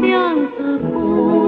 娘子哭。